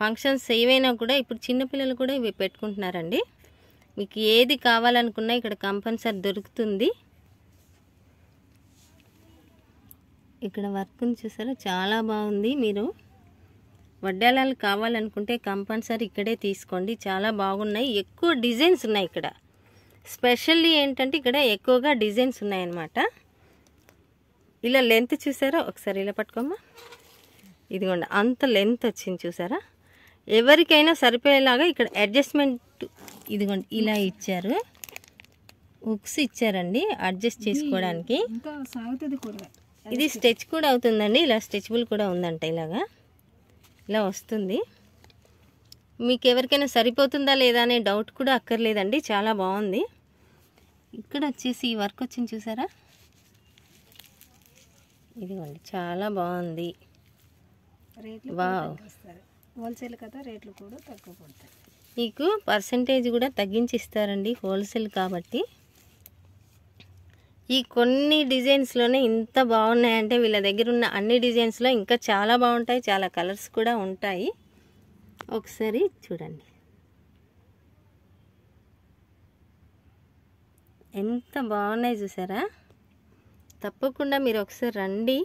ఫంక్షన్స్ ఏవైనా కూడా ఇప్పుడు చిన్నపిల్లలు కూడా ఇవి పెట్టుకుంటున్నారండి. మీకు ఏది కావాలనుకున్నా ఇక్కడ కంపల్సరీ దొరుకుతుంది. ఇక్కడ వర్క్ని చూసారా? చాలా బాగుంది. మీరు వడ్డాలాలు కావాలనుకుంటే కంపల్సరీ ఇక్కడే తీసుకోండి. చాలా బాగున్నాయి. ఎక్కువ డిజైన్స్ ఉన్నాయి ఇక్కడ. స్పెషల్లీ ఏంటంటే ఇక్కడ ఎక్కువగా డిజైన్స్ ఉన్నాయన్నమాట. ఇలా లెంత్ చూసారా? ఒకసారి ఇలా పట్టుకోమ్మా. ఇదిగోండి అంత లెంత్ వచ్చింది చూసారా? ఎవరికైనా సరిపోయేలాగా ఇక్కడ అడ్జస్ట్మెంట్ ఇదిగోండి ఇలా ఇచ్చారు. ఉక్స్ ఇచ్చారండి అడ్జస్ట్ చేసుకోవడానికి. ఇది స్టెచ్ కూడా అవుతుందండి ఇలా స్ట్రెచబుల్ కూడా ఉందంట ఇలాగా. ఇలా వస్తుంది. మీకు ఎవరికైనా సరిపోతుందా లేదా అనే డౌట్ కూడా అక్కర్లేదండి. చాలా బాగుంది. ఇక్కడ వచ్చేసి ఈ వర్క్ వచ్చింది చూసారా? ఇదిగోండి చాలా బాగుంది. హోల్సేల్ కదా రేట్లు కూడా తక్కువ పడతాయి. మీకు పర్సంటేజ్ కూడా తగ్గించి ఇస్తారండి హోల్సేల్ కాబట్టి. ఈ కొన్ని డిజైన్స్లోనే ఇంత బాగున్నాయంటే వీళ్ళ దగ్గర ఉన్న అన్ని డిజైన్స్లో ఇంకా చాలా బాగుంటాయి చాలా కలర్స్ కూడా ఉంటాయి. ఒకసారి చూడండి. ఎంత బాగున్నాయి చూసారా? తప్పకుండా మీరు ఒకసారి రండి.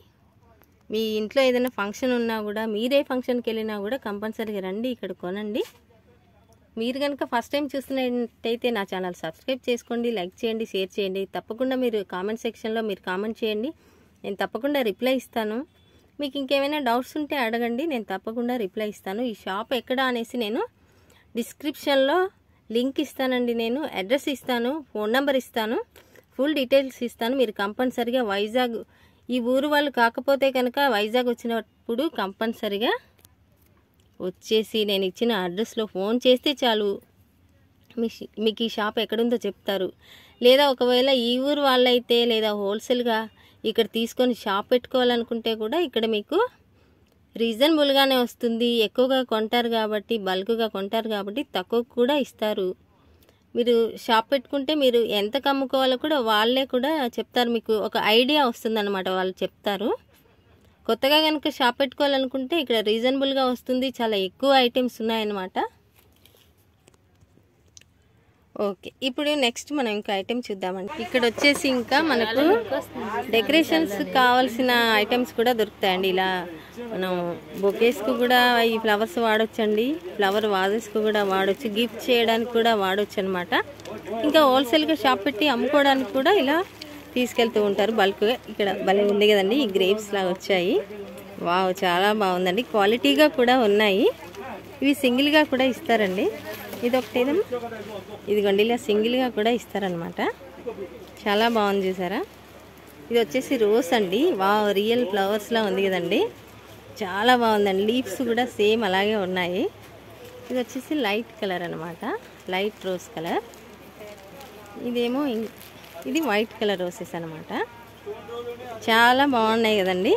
మీ ఇంట్లో ఏదైనా ఫంక్షన్ ఉన్నా కూడా మీరే ఫంక్షన్కి వెళ్ళినా కూడా కంపల్సరీగా రండి ఇక్కడ కొనండి. మీరు కనుక ఫస్ట్ టైం చూస్తున్నట్టయితే నా ఛానల్ సబ్స్క్రైబ్ చేసుకోండి లైక్ చేయండి షేర్ చేయండి. తప్పకుండా మీరు కామెంట్ సెక్షన్లో మీరు కామెంట్ చేయండి. నేను తప్పకుండా రిప్లై ఇస్తాను. మీకు ఇంకేమైనా డౌట్స్ ఉంటే అడగండి నేను తప్పకుండా రిప్లై ఇస్తాను. ఈ షాప్ ఎక్కడ అనేసి నేను డిస్క్రిప్షన్లో లింక్ ఇస్తానండి నేను అడ్రస్ ఇస్తాను ఫోన్ నెంబర్ ఇస్తాను ఫుల్ డీటెయిల్స్ ఇస్తాను. మీరు కంపల్సరిగా వైజాగ్ ఈ ఊరు వాళ్ళు కాకపోతే కనుక వైజాగ్ వచ్చినప్పుడు కంపల్సరిగా వచ్చేసి నేను ఇచ్చిన అడ్రస్లో ఫోన్ చేస్తే చాలు. మీ మీకు ఈ షాప్ ఎక్కడుందో చెప్తారు. లేదా ఒకవేళ ఈ ఊరు వాళ్ళైతే లేదా హోల్సేల్గా ఇక్కడ తీసుకొని షాప్ పెట్టుకోవాలనుకుంటే కూడా ఇక్కడ మీకు రీజనబుల్గానే వస్తుంది. ఎక్కువగా కొంటారు కాబట్టి బల్క్గా కొంటారు కాబట్టి తక్కువ కూడా ఇస్తారు. మీరు షాప్ పెట్టుకుంటే మీరు ఎంత కమ్ముకోవాలో కూడా వాళ్ళే కూడా చెప్తారు. మీకు ఒక ఐడియా వస్తుందన్నమాట వాళ్ళు చెప్తారు. కొత్తగా కనుక షాప్ పెట్టుకోవాలనుకుంటే ఇక్కడ రీజనబుల్గా వస్తుంది. చాలా ఎక్కువ ఐటమ్స్ ఉన్నాయన్నమాట. ఓకే ఇప్పుడు నెక్స్ట్ మనం ఇంకా ఐటెం చూద్దామండి. ఇక్కడ వచ్చేసి ఇంకా మనకు డెకరేషన్స్ కావాల్సిన ఐటమ్స్ కూడా దొరుకుతాయండి. ఇలా మనం బొకేస్కు కూడా ఈ ఫ్లవర్స్ వాడొచ్చండి. ఫ్లవర్ వాజెస్కు కూడా వాడొచ్చు. గిఫ్ట్ చేయడానికి కూడా వాడొచ్చు అనమాట ఇంకా హోల్సేల్గా షాప్ పెట్టి అమ్ముకోవడానికి కూడా ఇలా తీసుకెళ్తూ ఉంటారు. బల్క్గా ఇక్కడ భలే ఉంది కదండి. ఈ గ్రేప్స్ లాగా వచ్చాయి. వావ్ చాలా బాగుందండి. క్వాలిటీగా కూడా ఉన్నాయి. ఇవి సింగిల్గా కూడా ఇస్తారండి. ఇది ఒకటి ఇదిగోండి ఇలా సింగిల్గా కూడా ఇస్తారనమాట చాలా బాగుంది చూసారా? ఇది వచ్చేసి రోస్ అండి. వా రియల్ ఫ్లవర్స్లా ఉంది కదండి. చాలా బాగుందండి. లీవ్స్ కూడా సేమ్ అలాగే ఉన్నాయి. ఇది వచ్చేసి లైట్ కలర్ అనమాట లైట్ రోజ్ కలర్. ఇదేమో ఇది వైట్ కలర్ రోసెస్ అనమాట చాలా బాగున్నాయి కదండి.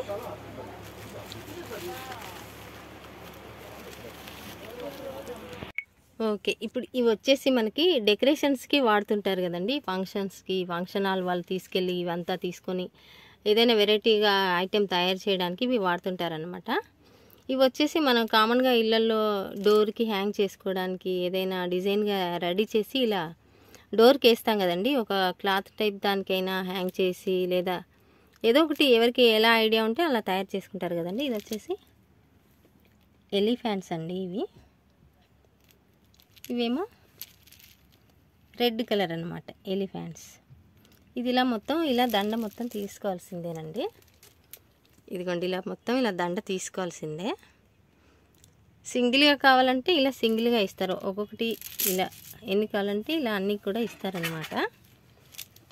ఓకే ఇప్పుడు ఇవి వచ్చేసి మనకి డెకరేషన్స్కి వాడుతుంటారు కదండి. ఫంక్షన్స్కి ఫంక్షన్ హాల్ వాళ్ళు తీసుకెళ్ళి ఇవంతా తీసుకొని ఏదైనా వెరైటీగా ఐటెం తయారు చేయడానికి ఇవి వాడుతుంటారనమాట ఇవి వచ్చేసి మనం కామన్గా ఇళ్ళల్లో డోర్కి హ్యాంగ్ చేసుకోవడానికి ఏదైనా డిజైన్గా రెడీ చేసి ఇలా డోర్కి వేస్తాం కదండి. ఒక క్లాత్ టైప్ దానికైనా హ్యాంగ్ చేసి లేదా ఏదో ఒకటి ఎవరికి ఎలా ఐడియా ఉంటే అలా తయారు చేసుకుంటారు కదండి. ఇది వచ్చేసి ఎలిఫెంట్స్ అండి ఇవి. ఇవేమో రెడ్ కలర్ అనమాట ఎలిఫ్యాంట్స్ ఇది ఇలా మొత్తం ఇలా దండ మొత్తం తీసుకోవాల్సిందేనండి. ఇదిగోండి ఇలా మొత్తం ఇలా దండ తీసుకోవాల్సిందే. సింగిల్గా కావాలంటే ఇలా సింగిల్గా ఇస్తారు. ఒక్కొక్కటి ఇలా ఎన్ని కావాలంటే ఇలా అన్నీ కూడా ఇస్తారనమాట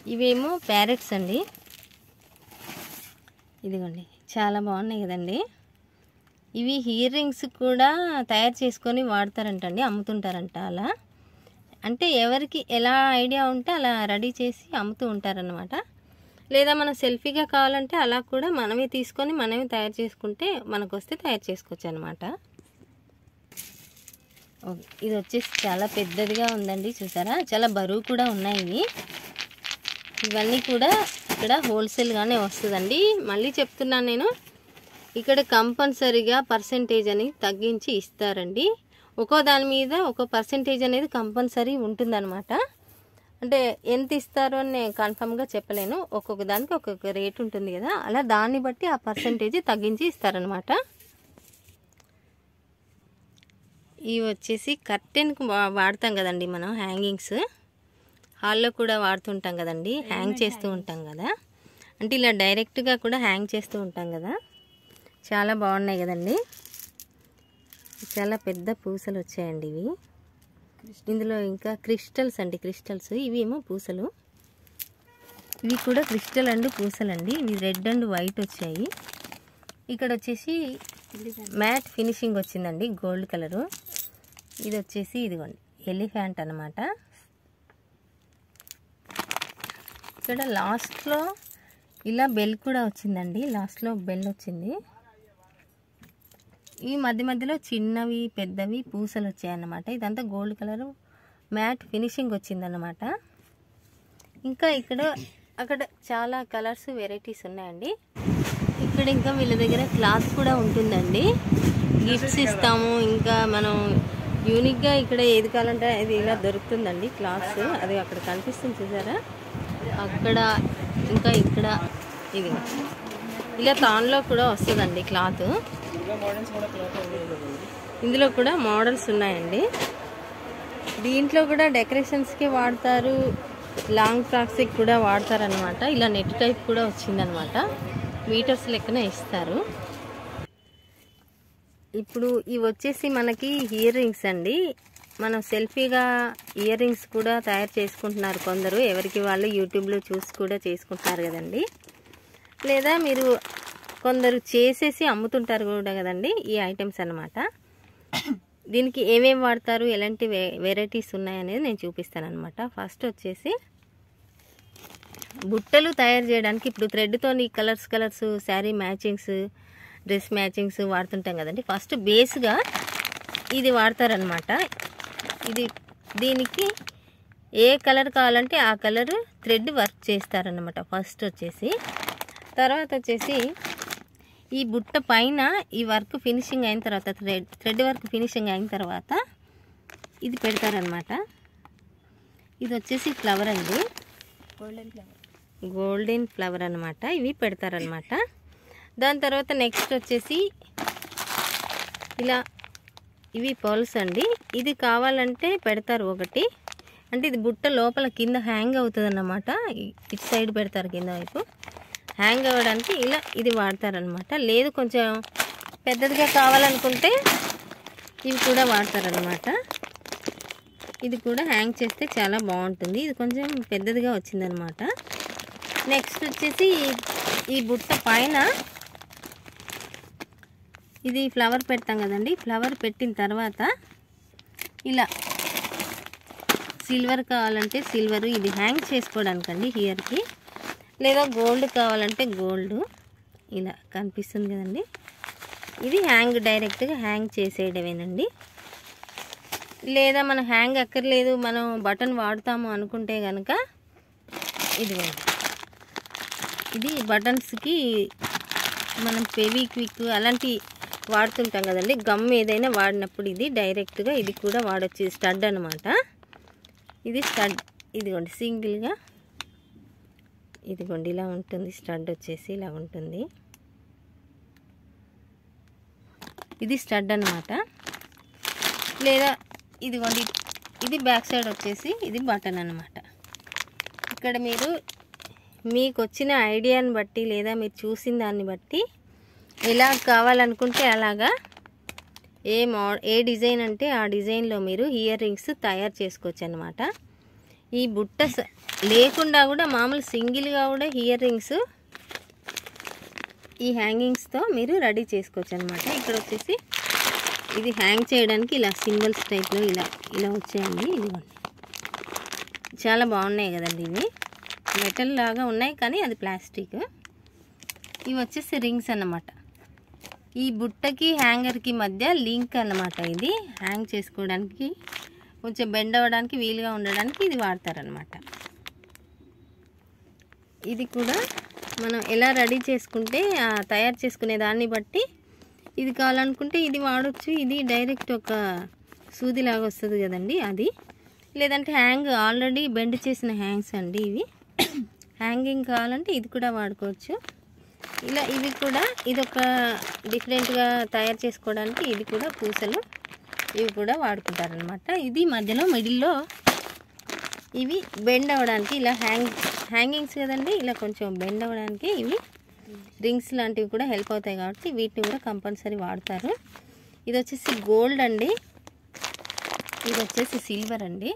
ఇవేమో ప్యారెట్స్ అండి. ఇదిగోండి చాలా బాగున్నాయి కదండి. ఇవి ఇయర్ రింగ్స్ కూడా తయారు చేసుకొని వాడతారంటండి అమ్ముతుంటారంట అలా. అంటే ఎవరికి ఎలా ఐడియా ఉంటే అలా రెడీ చేసి అమ్ముతూ ఉంటారనమాట లేదా మన సెల్ఫీగా కావాలంటే అలా కూడా మనమే తీసుకొని మనమే తయారు చేసుకుంటే మనకు వస్తే తయారు చేసుకోవచ్చు అనమాట ఇది వచ్చేసి చాలా పెద్దదిగా ఉందండి చూసారా? చాలా బరువు కూడా ఉన్నాయి ఇవి. ఇవన్నీ కూడా ఇక్కడ హోల్సేల్గానే వస్తుందండి. మళ్ళీ చెప్తున్నాను నేను ఇక్కడ కంపల్సరీగా పర్సంటేజ్ అని తగ్గించి ఇస్తారండి. ఒక్కో దాని మీద ఒక పర్సంటేజ్ అనేది కంపల్సరీ ఉంటుందన్నమాట. అంటే ఎంత ఇస్తారో అని నేను కన్ఫామ్గా చెప్పలేను. ఒక్కొక్క దానికి ఒక్కొక్క రేట్ ఉంటుంది కదా. అలా దాన్ని బట్టి ఆ పర్సంటేజ్ తగ్గించి ఇస్తారనమాట ఇవి వచ్చేసి కర్టెన్కి వా- వాడతాం కదండి మనం హ్యాంగింగ్స్. హాల్లో కూడా వాడుతుంటాం కదండి హ్యాంగ్ చేస్తూ ఉంటాం కదా. అంటే ఇలా డైరెక్ట్గా కూడా హ్యాంగ్ చేస్తూ ఉంటాం కదా. చాలా బాగున్నాయి కదండి. చాలా పెద్ద పూసలు వచ్చాయండి ఇవి. ఇందులో ఇంకా క్రిస్టల్స్ అండి క్రిస్టల్స్. ఇవి ఏమో పూసలు. ఇవి కూడా క్రిస్టల్ అండ్ పూసలు అండి. ఇవి రెడ్ అండ్ వైట్ వచ్చాయి. ఇక్కడ వచ్చేసి మ్యాట్ ఫినిషింగ్ వచ్చిందండి గోల్డ్ కలరు. ఇది వచ్చేసి ఇదిగోండి ఎలిఫెంట్ అనమాట ఇక్కడ లాస్ట్లో ఇలా బెల్ కూడా వచ్చిందండి లాస్ట్లో బెల్ వచ్చింది. ఈ మధ్య మధ్యలో చిన్నవి పెద్దవి పూసలు వచ్చాయన్నమాట. ఇదంతా గోల్డ్ కలర్ మ్యాట్ ఫినిషింగ్ వచ్చిందన్నమాట. ఇంకా ఇక్కడ అక్కడ చాలా కలర్స్ వెరైటీస్ ఉన్నాయండి. ఇక్కడ ఇంకా వీళ్ళ దగ్గర క్లాత్ కూడా ఉంటుందండి. గిఫ్ట్స్ ఇస్తాము ఇంకా మనం యూనిక్గా ఇక్కడ ఏది కావాలంటే అది ఇలా దొరుకుతుందండి క్లాత్స్. అది అక్కడ కనిపిస్తుంది చూసారా? అక్కడ ఇంకా ఇక్కడ ఇది. ఇలా తాన్లో కూడా వస్తుందండి క్లాత్. ఇందులో కూడా మోడల్స్ ఉన్నాయండి. దీంట్లో కూడా డెకరేషన్స్కి వాడతారు లాంగ్ ఫ్రాక్స్కి కూడా వాడతారనమాట ఇలా నెట్ టైప్ కూడా వచ్చిందనమాట మీటర్స్ లెక్కన ఇస్తారు. ఇప్పుడు ఇవి వచ్చేసి మనకి ఇయర్ రింగ్స్ అండి. మనం సెల్ఫీగా ఇయర్ రింగ్స్ కూడా తయారు చేసుకుంటున్నారు కొందరు. ఎవరికి వాళ్ళు యూట్యూబ్లో చూసి కూడా చేసుకుంటున్నారు కదండి. లేదా మీరు కొందరు చేసేసి అమ్ముతుంటారు కూడా కదండి ఈ ఐటమ్స్ అనమాట దీనికి ఏమేమి వాడతారు? ఎలాంటి వెరైటీస్ ఉన్నాయనేది నేను చూపిస్తాను అనమాట ఫస్ట్ వచ్చేసి బుట్టలు తయారు చేయడానికి ఇప్పుడు థ్రెడ్తో colours colours sari matchings dress matchings వాడుతుంటాం కదండి. ఫస్ట్ బేస్గా ఇది వాడతారనమాట. ఇది దీనికి ఏ కలర్ కావాలంటే ఆ కలర్ థ్రెడ్ వర్క్ చేస్తారనమాట. ఫస్ట్ వచ్చేసి తర్వాత వచ్చేసి ఈ బుట్ట పైన ఈ వర్క్ ఫినిషింగ్ అయిన తర్వాత థ్రెడ్ థ్రెడ్ వర్క్ ఫినిషింగ్ అయిన తర్వాత ఇది పెడతారనమాట. ఇది వచ్చేసి ఫ్లవర్ అండి. Golden flower. గోల్డెన్ ఫ్లవర్ అనమాట. ఇవి పెడతారనమాట. దాని తర్వాత నెక్స్ట్ వచ్చేసి ఇలా ఇవి పర్ల్స్ అండి. ఇది కావాలంటే పెడతారు ఒకటి. అంటే ఇది బుట్ట లోపల కింద హ్యాంగ్ అవుతుంది అన్నమాట ఇటు సైడ్ పెడతారు కింద వైపు. హ్యాంగ్ అవ్వడానికి ఇలా ఇది వాడతారనమాట లేదు కొంచెం పెద్దదిగా కావాలనుకుంటే ఇవి కూడా వాడతారనమాట ఇది కూడా హ్యాంగ్ చేస్తే చాలా బాగుంటుంది. ఇది కొంచెం పెద్దదిగా వచ్చిందనమాట నెక్స్ట్ వచ్చేసి ఈ- ఈ బుట్ట పైన ఇది ఫ్లవర్ పెడతాం కదండి. ఫ్లవర్ పెట్టిన తర్వాత ఇలా సిల్వర్ కావాలంటే సిల్వర్ ఇది హ్యాంగ్ చేసుకోవడానికండి హియర్కి లేదా గోల్డ్ కావాలంటే గోల్డ్ ఇలా కనిపిస్తుంది కదండి. ఇది హ్యాంగ్ డైరెక్ట్గా హ్యాంగ్ చేసేయడమేనండి. లేదా మనం హ్యాంగ్ అక్కర్లేదు మనం బటన్ వాడతాము అనుకుంటే కనుక ఇది ఇది బటన్స్కి మనం పెవి క్విక్ అలాంటి వాడుతుంటాం కదండి. గమ్ ఏదైనా వాడినప్పుడు ఇది డైరెక్ట్గా ఇది కూడా వాడచ్చు. స్టడ్ అనమాట ఇది స్టడ్ ఇదిగోండి సింగిల్గా ఇదిగోండి ఇలా ఉంటుంది. స్టడ్ వచ్చేసి ఇలా ఉంటుంది. ఇది స్టడ్ అనమాట లేదా ఇదిగోండి ఇది బ్యాక్ సైడ్ వచ్చేసి ఇది బటన్ అనమాట ఇక్కడ మీరు మీకు వచ్చిన ఐడియాని బట్టి లేదా మీరు చూసిన దాన్ని బట్టి ఎలా కావాలనుకుంటే అలాగా. ఏ మా ఏ డిజైన్ అంటే ఆ డిజైన్లో మీరు ఇయర్ రింగ్స్ తయారు చేసుకోవచ్చు అనమాట ఈ బుట్ట స- లేకుండా కూడా మామూలు సింగిల్గా కూడా ఇయర్ రింగ్స్ ఈ హ్యాంగింగ్స్తో మీరు రెడీ చేసుకోవచ్చు అనమాట ఇక్కడ వచ్చేసి ఇది హ్యాంగ్ చేయడానికి ఇలా సింగిల్స్ టైప్లో ఇలా ఇలా వచ్చాయండి. ఇదిగోండి. చాలా బాగున్నాయి కదండి ఇవి. మెటల్ లాగా ఉన్నాయి కానీ అది ప్లాస్టిక్. ఇవి వచ్చేసి రింగ్స్ అన్నమాట. ఈ బుట్టకి హ్యాంగర్కి మధ్య లింక్ అన్నమాట ఇది. హ్యాంగ్ చేసుకోవడానికి కొంచెం బెండ్ అవ్వడానికి వీలుగా ఉండడానికి ఇది వాడతారనమాట ఇది కూడా మనం ఎలా రెడీ చేసుకుంటే తయారు చేసుకునే దాన్ని బట్టి ఇది కావాలనుకుంటే ఇది వాడచ్చు. ఇది డైరెక్ట్ ఒక సూదిలాగా వస్తుంది కదండి అది. లేదంటే హ్యాంగ్ ఆల్రెడీ బెండ్ చేసిన హ్యాంగ్స్ అండి ఇవి. [COUGHS] హ్యాంగింగ్ కావాలంటే ఇది కూడా వాడుకోవచ్చు. ఇలా ఇవి కూడా ఇదొక డిఫరెంట్గా తయారు చేసుకోవడానికి ఇది కూడా పూసలు. ఇవి కూడా వాడుకుంటారనమాట ఇది మధ్యలో మిడిల్లో ఇవి బెండ్ అవ్వడానికి ఇలా హ్యాంగ్ హ్యాంగింగ్స్ కదండి? ఇలా కొంచెం బెండ్ అవ్వడానికి ఇవి రింగ్స్ లాంటివి కూడా హెల్ప్ అవుతాయి కాబట్టి వీటిని కూడా కంపల్సరీ వాడతారు. ఇది వచ్చేసి గోల్డ్ అండి. ఇది వచ్చేసి సిల్వర్ అండి.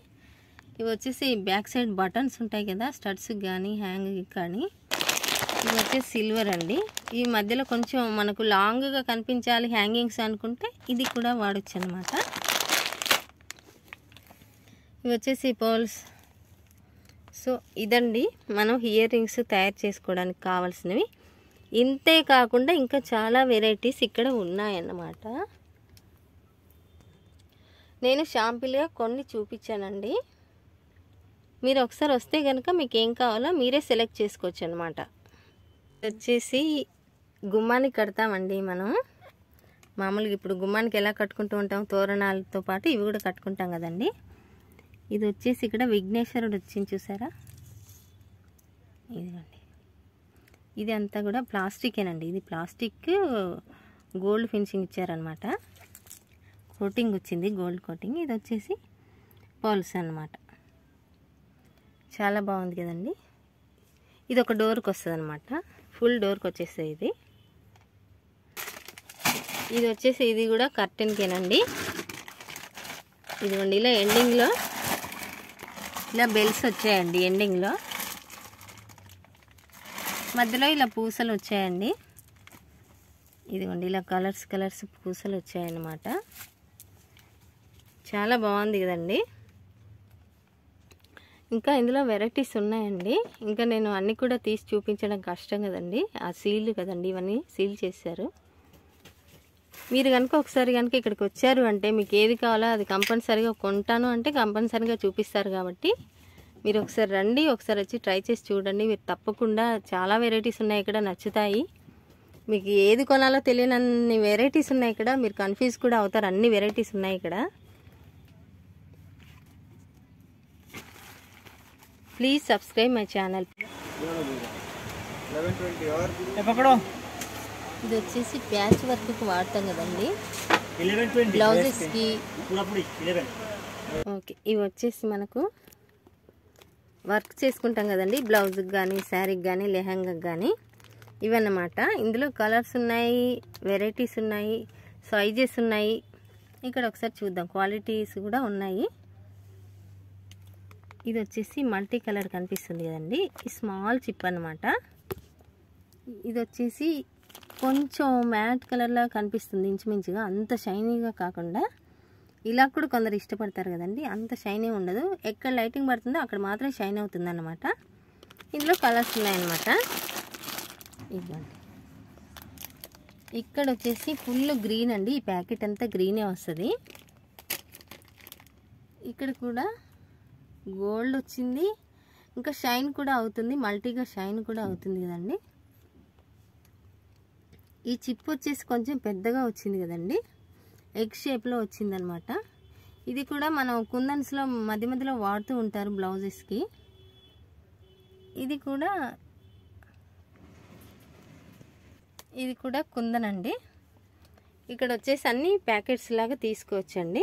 ఇవి వచ్చేసి బ్యాక్ సైడ్ బటన్స్ ఉంటాయి కదా స్టడ్స్ కానీ హ్యాంగ్ కానీ. ఇవి వచ్చేసి సిల్వర్ అండి. ఈ మధ్యలో కొంచెం మనకు లాంగ్గా కనిపించాలి హ్యాంగింగ్స్ అనుకుంటే ఇది కూడా వాడచ్చు అనమాట ఇవి వచ్చేసి పర్ల్స్ సో ఇదండి మనం ఇయర్ రింగ్స్ తయారు చేసుకోవడానికి కావాల్సినవి. ఇంతే కాకుండా ఇంకా చాలా వెరైటీస్ ఇక్కడ ఉన్నాయన్నమాట. నేను షాంపిల్గా కొన్ని చూపించానండి. మీరు ఒకసారి వస్తే కనుక మీకు ఏం కావాలో మీరే సెలెక్ట్ చేసుకోవచ్చు అనమాట వచ్చేసి గుమ్మానికి కడతామండి మనం. మామూలుగా ఇప్పుడు గుమ్మానికి ఎలా కట్టుకుంటూ ఉంటాం తోరణాలతో పాటు ఇవి కూడా కట్టుకుంటాం కదండి. ఇది వచ్చేసి ఇక్కడ విఘ్నేశ్వరుడు వచ్చింది చూసారా? ఇదిగోండి. ఇది అంతా కూడా ప్లాస్టికేనండి ఇది ప్లాస్టిక్ గోల్డ్ ఫినిషింగ్ ఇచ్చారనమాట. కోటింగ్ వచ్చింది గోల్డ్ కోటింగ్. ఇది వచ్చేసి పాల్స్ అన్నమాట. చాలా బాగుంది కదండి. ఇది ఒక డోర్కి వస్తుంది అనమాట ఫుల్ డోర్కి వచ్చేస్తుంది ఇది. ఇది వచ్చేసి ఇది కూడా కర్టెన్కేనండి. ఇదిగోండి ఇలా ఎండింగ్లో ఇలా బెల్స్ వచ్చాయండి ఎండింగ్లో. మధ్యలో ఇలా పూసలు వచ్చాయండి. ఇదిగోండి ఇలా కలర్స్ కలర్స్ పూసలు వచ్చాయన్నమాట. చాలా బాగుంది కదండి. ఇంకా ఇందులో వెరైటీస్ ఉన్నాయండి. ఇంకా నేను అన్నీ కూడా తీసి చూపించడం కష్టం కదండి. ఆ సీల్ కదండి ఇవన్నీ సీల్ చేశారు. మీరు కనుక ఒకసారి కనుక ఇక్కడికి వచ్చారు అంటే మీకు ఏది కావాలో అది కంపల్సరీగా కొంటాను అంటే కంపల్సరీగా చూపిస్తారు కాబట్టి మీరు ఒకసారి రండి ఒకసారి వచ్చి ట్రై చేసి చూడండి. మీరు తప్పకుండా చాలా వెరైటీస్ ఉన్నాయి ఇక్కడ నచ్చుతాయి. మీకు ఏది కొనాలో తెలియనన్ని వెరైటీస్ ఉన్నాయి ఇక్కడ. మీరు కన్ఫ్యూజ్ కూడా అవుతారు అన్ని వెరైటీస్ ఉన్నాయి ఇక్కడ. Please subscribe my channel. ఇది వచ్చేసి ప్యాచ్ వర్క్కి వాడతాం కదండి. బ్లౌజెస్కి ఓకే ఇవి వచ్చేసి మనకు వర్క్ చేసుకుంటాం కదండి. బ్లౌజ్కి కానీ శారీకి కానీ లెహంగా కానీ ఇవన్నమాట. ఇందులో కలర్స్ ఉన్నాయి వెరైటీస్ ఉన్నాయి సైజెస్ ఉన్నాయి. ఇక్కడ ఒకసారి చూద్దాం. క్వాలిటీస్ కూడా ఉన్నాయి. ఇది వచ్చేసి మల్టీ కలర్ కనిపిస్తుంది కదండి. ఈ స్మాల్ చిప్ అన్నమాట. ఇది వచ్చేసి కొంచెం మ్యాట్ కలర్లా కనిపిస్తుంది ఇంచుమించుగా. అంత షైనీగా కాకుండా ఇలా కూడా కొందరు ఇష్టపడతారు కదండి. అంత షైనీ ఉండదు. ఎక్కడ లైటింగ్ పడుతుందో అక్కడ మాత్రం షైన్ అవుతుంది అనమాట ఇందులో కలర్స్ ఉన్నాయన్నమాట. ఇవ్వండి ఇక్కడ వచ్చేసి ఫుల్ గ్రీన్ అండి. ఈ ప్యాకెట్ అంతా గ్రీనే వస్తుంది. ఇక్కడ కూడా గోల్డ్ వచ్చింది. ఇంకా షైన్ కూడా అవుతుంది. మల్టీగా షైన్ కూడా అవుతుంది కదండి. ఈ చిప్ వచ్చేసి కొంచెం పెద్దగా వచ్చింది కదండి. ఎగ్ షేప్లో వచ్చిందనమాట. ఇది కూడా మనం కుందన్స్లో మధ్య మధ్యలో వాడుతూ ఉంటారు బ్లౌజెస్కి ఇది కూడా ఇది కూడా కుందన్ అండి ఇక్కడ వచ్చేసి అన్ని ప్యాకెట్స్ లాగా తీసుకోవచ్చండి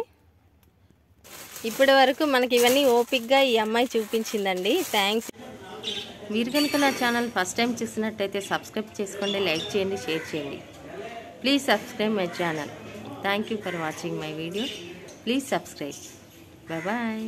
ఇప్పటి వరకు మనకి ఇవన్నీ ఓపిక్గా ఈ అమ్మాయి చూపించిందండి. థ్యాంక్స్ మీరు కనుక నా ఛానల్ ఫస్ట్ టైం చూసినట్టయితే సబ్స్క్రైబ్ చేసుకోండి లైక్ చేయండి షేర్ చేయండి. Please subscribe my channel thank you for watching my video please subscribe bye